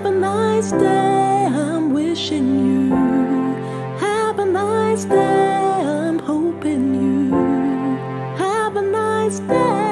Have a nice day, I'm wishing you. Have a nice day, I'm hoping you. Have a nice day.